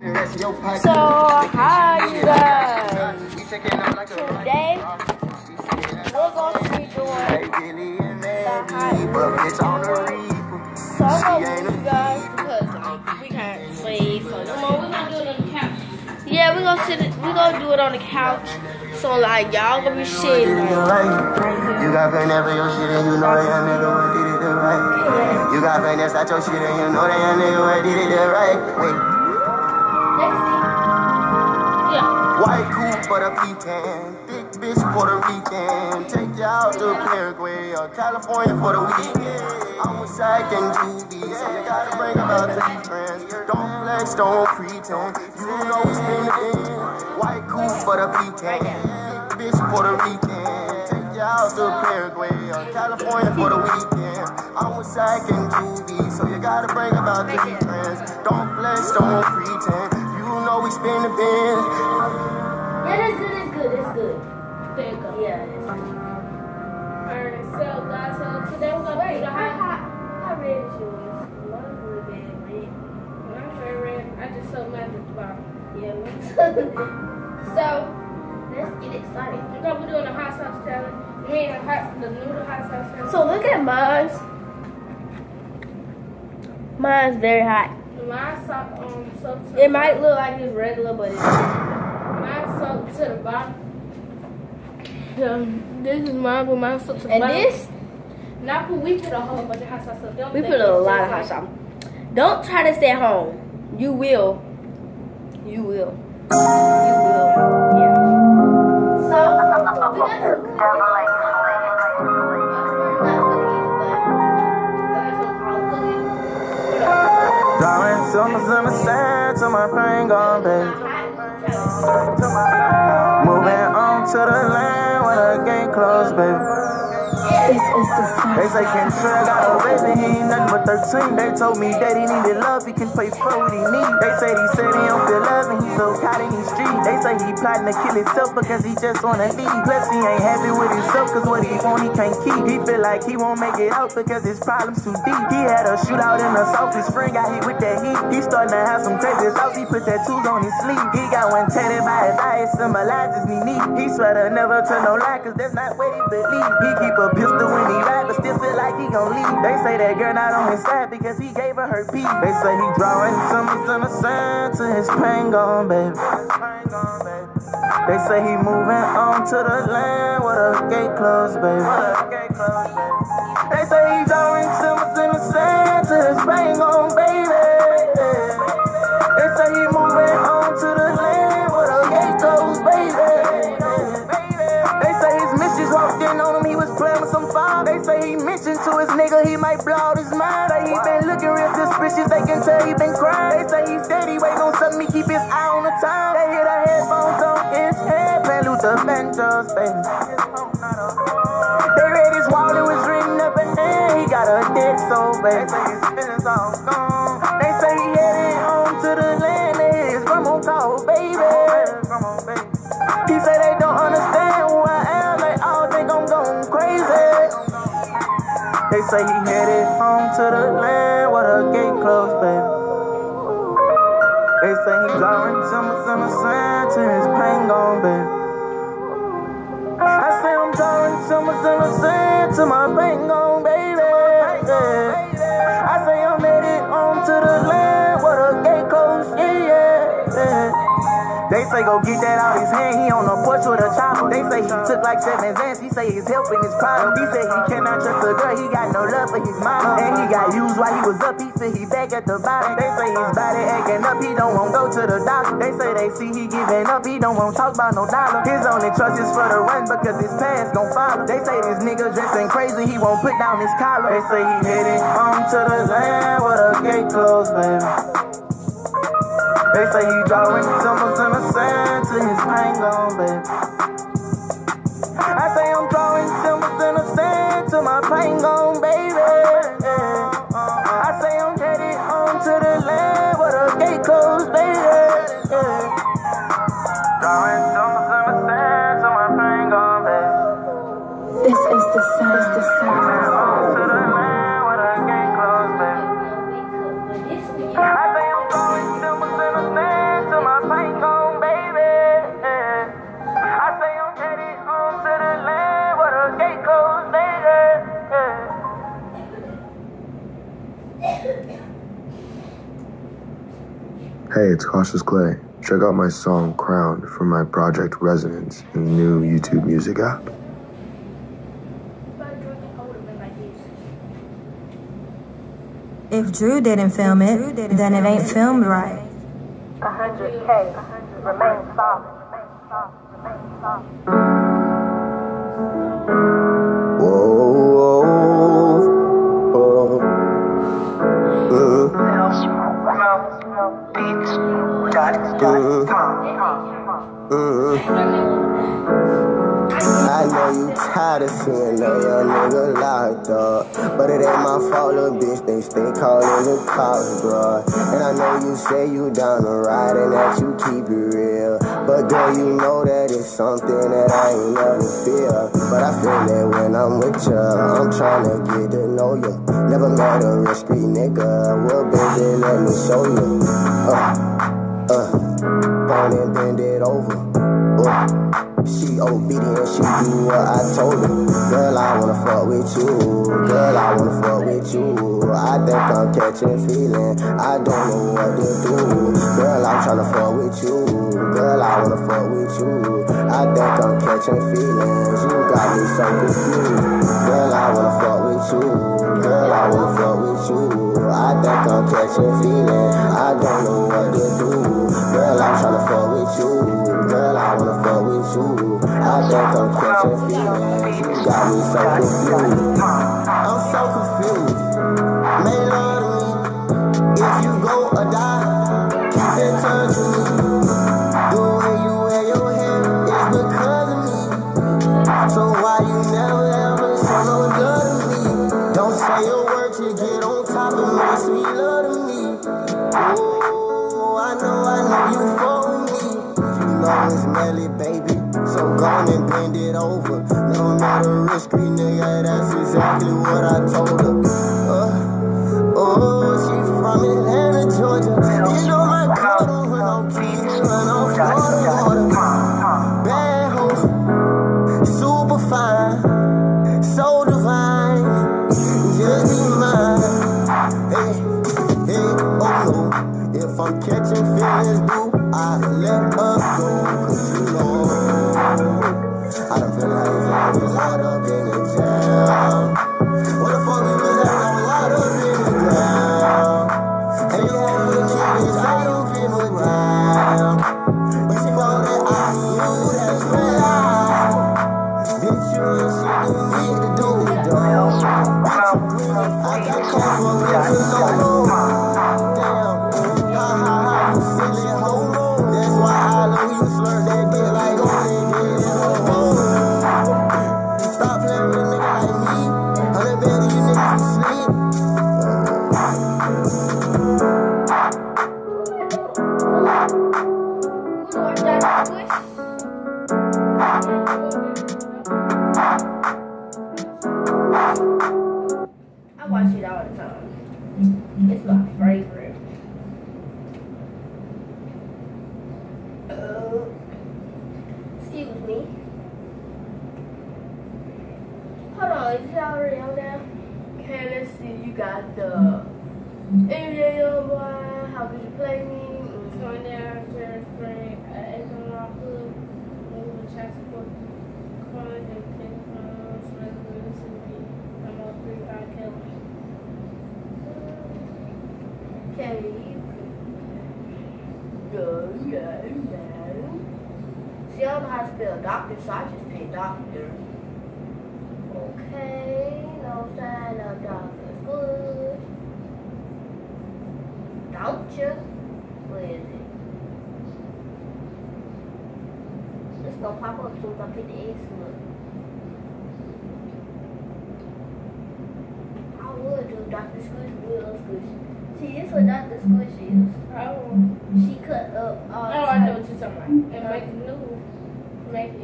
So, hi you guys. Today, we're going to be doing the hot So, I'm going to you guys because um, we can't sleep for no more. We're going to do it on the couch. Yeah, we're going to sit, we're going to do it on the couch. So, like, y'all going to be sitting like, right You got pain for your shit and you know that young nigga what did it the right. You got pain that's not your shit and you know that young nigga what did it the right. Wait. White coupe for the pecan. Big bitch Puerto Rican. Take you out to Paraguay or California for the weekend. I'm with Sack and Juvie, so you gotta bring about three friends. Don't flex, don't pretend. You know we spin it in. White coupe for the pecan. Big bitch Puerto Rican. Take you out to Paraguay or California for the weekend. I'm with Sack and Juvie, so you gotta bring about three friends. Don't flex, don't pretend. You know we spin the bin. Yeah, that's good, that's good, that's good. There you go. Yeah, that's good. Alright, so guys, so today we're gonna do the hot hot. How red is yours? Mine's really bad red. Mine's very red. I just saw mine at the bottom. Yeah, me. So Let's get it started. we're gonna be doing the hot sauce challenge. I mean the hot the noodle hot sauce challenge. So look at mine. Mine's very hot. Mine soaked um soaked to It might look like it's regular, but it's mine soaked to the bottom. So this is mine, but mine soaked to the And bottom. this, Not put we put a whole bunch of hot sauce up. Don't we put a lot of hot like- sauce. Don't try to stay home. You will. You will. You will. Yeah. So, we got some cookies. Drawing summers in the sand till my pain gone, baby. Moving on to the land where the gate closed, baby. They say Kentrell got a baby, he ain't nothing but 13. They told me that he needed love, he can pay for what he need. They say he said he don't feel love and he so caught in these streets. They say he plotting to kill himself because he just wanna leave. Plus he ain't happy with himself cause what he want he can't keep. He feel like he won't make it out because his problems too deep. He had a shootout in the south, his friend got hit with that heat. He starting to have some crazy thoughts, he put tattoos on his sleeve. He got one tatted by his eye, it symbolizes me need. He swear to never tell no lie cause that's not what he believe. He keep a pistol when he ride, but still feel like he gon' leave. They say that girl not on his side because he gave her her peace. They say he drawing symbols in the sand to his pain gone, baby. They say he moving on to the land where a gate closed, baby. They say he drawing symbols in the sand to his pain gone, baby. They say he mentioned to his nigga he might blow out his mind. Say he been looking real suspicious, they can tell he been crying. They say he steady waiting on something, he keep his eye on the time. They hear the headphones on his head, playing Luther Vandross, baby. They read his wallet was written up and then he got a dead soul, baby. They say his feelings all gone. Say he headed home to the land where the gate closed, baby. They say he drawing symbols in the sand to his pain gone, baby. I say I'm drawing symbols in the sand to my pain gone, baby. Say go get that out his hand, he on the porch with a chopper. They say he took like seven Zans, he say he's helping his problem. He say he cannot trust a girl, he got no love for his mama. And he got used while he was up, he said he back at the bottom. They say his body acting up, he don't want go to the doctor. They say they see he giving up, he don't want talk about no dollar. His only trust is for the run because his pants gon' follow. They say this nigga dressing crazy, he won't put down his collar. They say he headed home to the land with a gate closed, baby. They say he drawing symbols in the sand to his gone, baby. I say I'm drawing symbols in the sand to my pain gone, baby. I say I'm headed home to the land where the gate closed, baby. Cautious Clay. Check out my song Crowned from my project Resonance in the new YouTube Music app. If I drink it, I would have been like this. If Drew didn't film it, then it ain't filmed right. 100K. Remain solid. Whoa, I know you tired of seeing that young nigga locked up. But it ain't my fault, little bitch. They stay calling the cops, bro. And I know you say you down the ride and that you keep it real. But girl, you know that it's something that I ain't never feel. But I feel it when I'm with ya. I'm trying to get to know ya. Never met a real street nigga. Well, baby, let me show you. Uh, and bend it over. Uh. She obedient, she do what I told her. Girl, I wanna fuck with you. Girl, I wanna fuck with you. I think I'm catching feeling. I don't know what to do. Girl, I'm tryna fuck with you. Girl, I wanna fuck with you. I think I'm catching feelings. You got me so confused. Girl, I wanna fuck with you. Girl, I wanna fuck with you. I think I'm catching feelings. I don't know what to do. Girl, I'm tryna fuck with you. Girl, I wanna fuck with you. I think I'm catching feelings. You got me so confused. I'm so confused. I watch it all the time. It's my favorite. Uh, excuse me. Hold on, is it already on there? Okay, let's see. You got the NBA YoungBoy. How could you play me? Mm. Going down Jerry Spring, uh, Asian Law Club, moving child support, calling and pin phones, resolution, I'm on three R Kelly. Okay, you could go, go, go. See, I don't know how to spell doctor, so I just pay doctor. Okay, no sign of doctor's good. Don't you? Where is it? It's gonna pop up as soon as I pick the S look. I would do Dr. Squish, real squish. See, this what Dr. Squish is. Oh, She cut up all oh, I know what you're talking about. And make new, make it.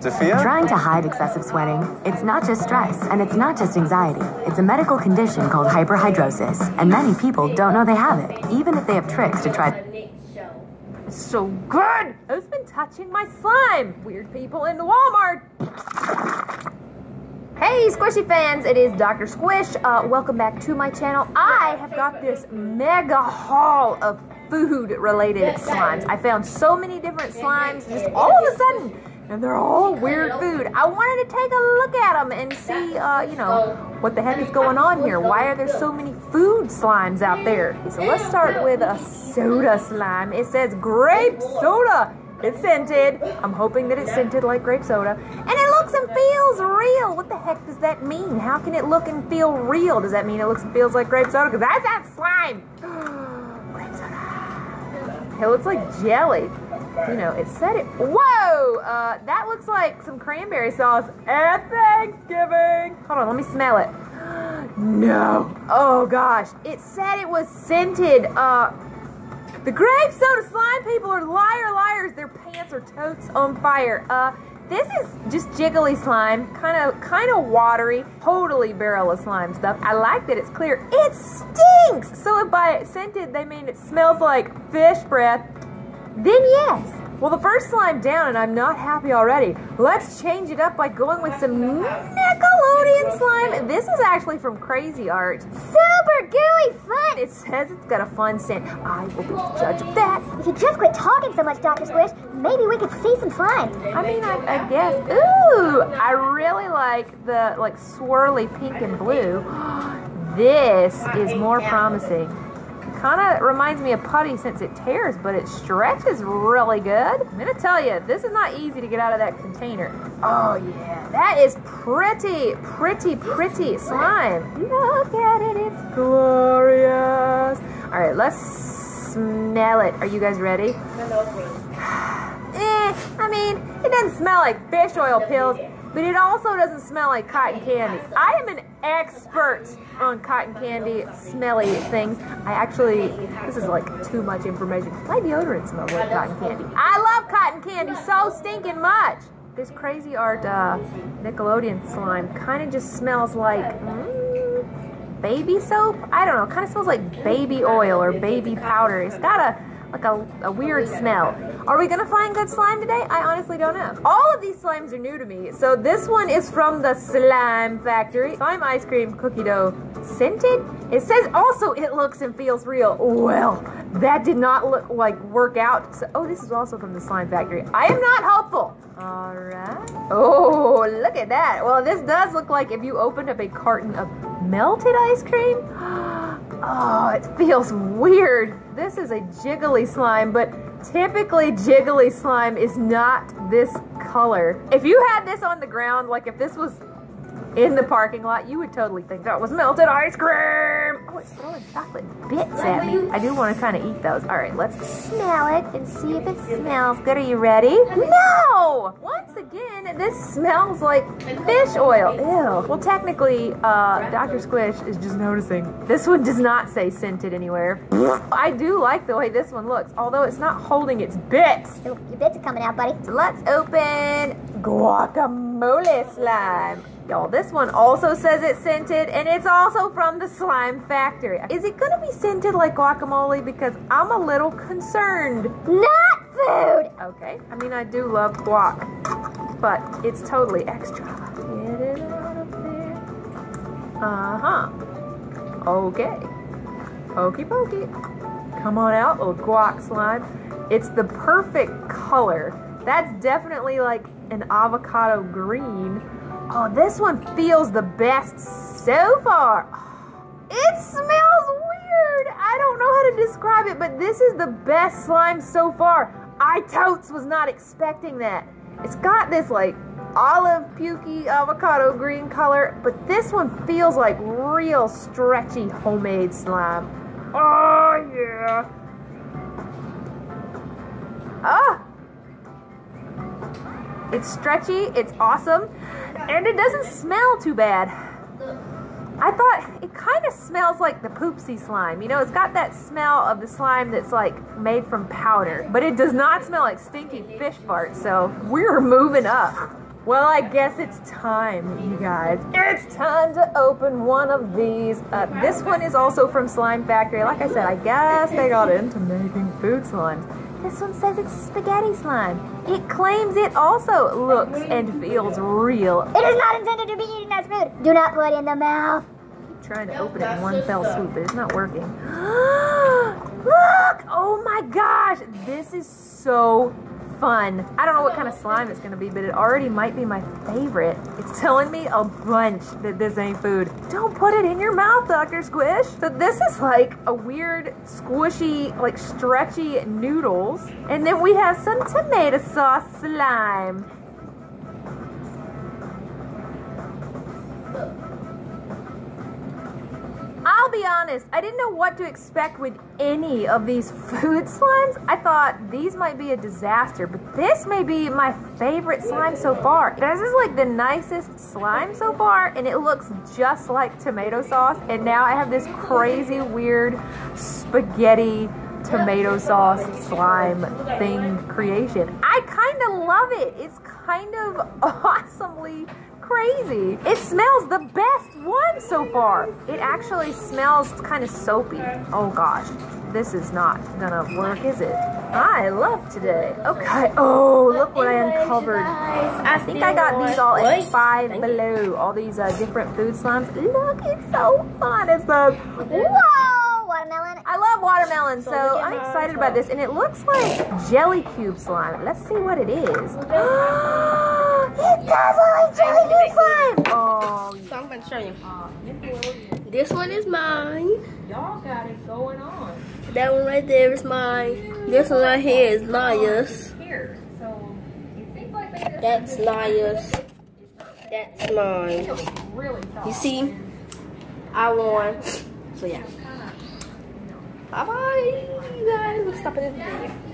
Sophia? Trying to hide excessive sweating, it's not just stress and it's not just anxiety. It's a medical condition called hyperhidrosis, and many people don't know they have it, even if they have tricks to try. The next show. So good! Who's been touching my slime? Weird people in the Walmart. Hey, Squishy fans! It is Dr. Squish. Uh, welcome back to my channel. I have got this mega haul of food related slimes. I found so many different slimes just all of a sudden, and they're all weird food. I wanted to take a look at them and see, uh, you know, what the heck is going on here. Why are there so many food slimes out there? So let's start with a soda slime. It says grape soda. It's scented. I'm hoping that it's scented like grape soda. And it looks and feels real. What the heck does that mean? How can it look and feel real? Does that mean it looks and feels like grape soda? Because that's that slime. grape soda. It looks like jelly. You know, it said it. Whoa! Uh, that looks like some cranberry sauce at Thanksgiving. Hold on, let me smell it. No. Oh gosh. It said it was scented. Uh, the grape soda slime people are liar liars. Their pants are totes on fire. Uh, this is just jiggly slime, kind of kind of watery, totally barrel of slime stuff. I like that it's clear. It stinks. So if by scented they mean it smells like fish breath, then yes. Well, the first slime down, and I'm not happy already. Let's change it up by going with some Nickelodeon slime. This is actually from Crazy Art. Super gooey fun. It says it's got a fun scent. I will be the judge of that. If you just quit talking so much, Dr. Squish, maybe we could see some slime. I mean, I, I guess. Ooh, I really like the like swirly pink and blue. This is more promising. Kind of reminds me of putty since it tears, but it stretches really good. I'm gonna tell you, this is not easy to get out of that container. Oh yeah, that is pretty, pretty, pretty slime. Look at it, it's glorious. All right, let's smell it. Are you guys ready? Eh, I mean, it doesn't smell like fish oil pills, but it also doesn't smell like cotton candy. I am an expert on cotton candy smelly things. I actually, this is like too much information. My deodorant smells like cotton candy. I love cotton candy so stinking much. This crazy art uh, Nickelodeon slime kind of just smells like mm, baby soap. I don't know. Kind of smells like baby oil or baby powder. It's got a like a, a weird smell. Are we gonna find good slime today? I honestly don't know. All of these slimes are new to me. So this one is from the Slime Factory. Slime ice cream cookie dough scented. It says also it looks and feels real. Well, that did not look like work out. So, oh, this is also from the Slime Factory. I am not hopeful. All right. Oh, look at that. Well, this does look like if you opened up a carton of melted ice cream. Oh, it feels weird. This is a jiggly slime, but typically jiggly slime is not this color. If you had this on the ground, like if this was in the parking lot, you would totally think that was melted ice cream. Oh, it's throwing chocolate bits at me. I do want to kind of eat those. All right, let's smell it and see if it smells good. Are you ready? No! Once again, this smells like fish oil. Ew. Well, technically, uh, Dr. Squish is just noticing. This one does not say scented anywhere. I do like the way this one looks, although it's not holding its bits. Your bits are coming out, buddy. So let's open guacamole slime. Y'all, this one also says it's scented, and it's also from the Slime Factory. Is it gonna be scented like guacamole? Because I'm a little concerned. Not food! Okay, I mean, I do love guac, but it's totally extra. Get it out of there. Uh-huh. Okay. Pokey pokey. Come on out, little guac slime. It's the perfect color. That's definitely like an avocado green. Oh, this one feels the best so far. It smells weird. I don't know how to describe it, but this is the best slime so far. I totes was not expecting that. It's got this like olive pukey avocado green color, but this one feels like real stretchy homemade slime. Oh yeah. Ah, it's stretchy, it's awesome, and it doesn't smell too bad. I thought it kind of smells like the poopsie slime. You know, it's got that smell of the slime that's like made from powder, but it does not smell like stinky fish fart, so we're moving up. Well, I guess it's time, you guys. It's time to open one of these. Uh, this one is also from Slime Factory. Like I said, I guess they got into making food slimes. This one says it's spaghetti slime. It claims it also looks and feels real. It is not intended to be eaten as food. Do not put in the mouth. trying to open it in one fell swoop, but it's not working. Look! Oh my gosh! This is so fun. I don't know what kind of slime it's gonna be, but it already might be my favorite. It's telling me a bunch that this ain't food. Don't put it in your mouth, Dr. Squish. So this is like a weird, squishy, like stretchy noodles. And then we have some tomato sauce slime. I'll be honest, I didn't know what to expect with any of these food slimes. I thought these might be a disaster, but this may be my favorite slime so far. This is like the nicest slime so far, and it looks just like tomato sauce. And now I have this crazy, weird spaghetti tomato sauce slime thing creation. I kind of love it. It's kind of awesomely crazy. It smells the best one so far. It actually smells kind of soapy. Oh gosh, this is not gonna work, is it? I love today. Okay. Oh, look what I uncovered. I think I got these all at five below. All these uh, different food slimes. Look, it's so fun. It's the Whoa! Watermelon. I love watermelon, so I'm excited about this. And it looks like jelly cube slime. Let's see what it is. it does look like jelly cube slime. Oh, So I'm going to show you. This one is mine. y'all got it going on. That one right there is mine. This one right here is Naya's. Here, so it seems like they just That's Naya's. That's mine. You see? I won. So yeah. Bye bye, you guys. Let's stop it in the video.